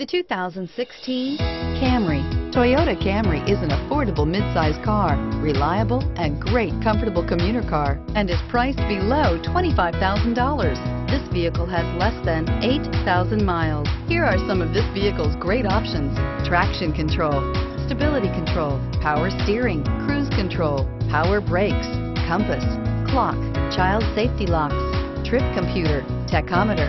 The 2016 Camry. Toyota Camry is an affordable midsize car, reliable and great comfortable commuter car, and is priced below $25,000. This vehicle has less than 8,000 miles. Here are some of this vehicle's great options. Traction control, stability control, power steering, cruise control, power brakes, compass, clock, child safety locks, trip computer, tachometer,